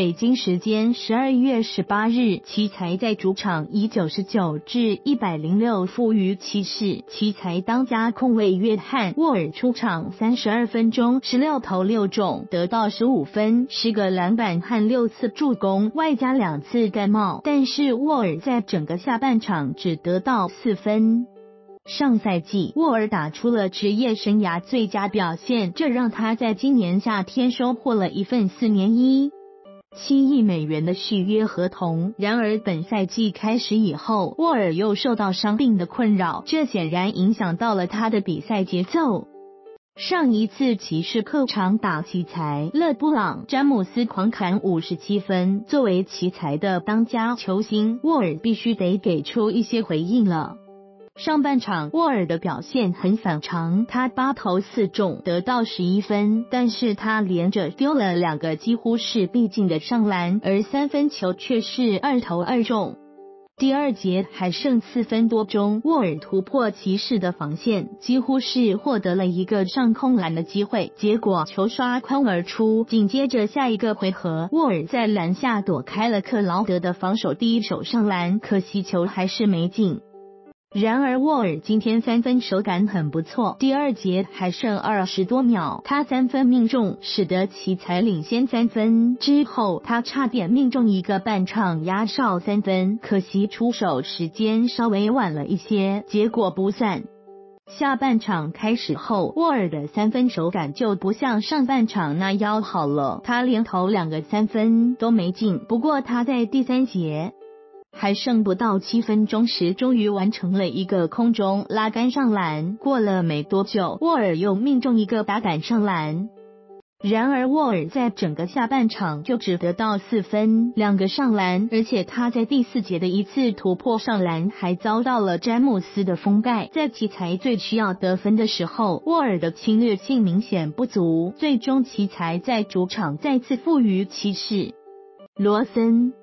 北京时间十二月十八日，奇才在主场以九十九至一百零六负于骑士。奇才当家控卫约翰沃尔出场三十二分钟，十六投六中，得到十五分，十个篮板和六次助攻，外加两次盖帽。但是沃尔在整个下半场只得到四分。上赛季，沃尔打出了职业生涯最佳表现，这让他在今年夏天收获了一份四年一七亿美元的续约合同。然而，本赛季开始以后，沃尔又受到伤病的困扰，这显然影响到了他的比赛节奏。上一次骑士客场打奇才，勒布朗詹姆斯狂砍五十七分，作为奇才的当家球星，沃尔必须得给出一些回应了。上半场沃尔的表现很反常，他八投四中，得到十一分，但是他连着丢了两个几乎是必进的上篮，而三分球却是二投二中。第二节还剩四分多钟，沃尔突破骑士的防线，几乎是获得了一个上空篮的机会，结果球刷空而出。紧接着下一个回合，沃尔在篮下躲开了克劳德的防守，第一手上篮，可惜球还是没进。然而沃尔今天三分手感很不错，第二节还剩二十多秒，他三分命中，使得奇才领先三分。之后他差点命中一个半场压哨三分，可惜出手时间稍微晚了一些，结果不算。下半场开始后，沃尔的三分手感就不像上半场那样好了，他连投两个三分都没进。不过他在第三节。还剩不到七分钟时，终于完成了一个空中拉杆上篮。过了没多久，沃尔又命中一个打杆上篮。然而，沃尔在整个下半场就只得到四分、两个上篮，而且他在第四节的一次突破上篮还遭到了詹姆斯的封盖。在奇才最需要得分的时候，沃尔的侵略性明显不足。最终，奇才在主场再次负于骑士。罗森。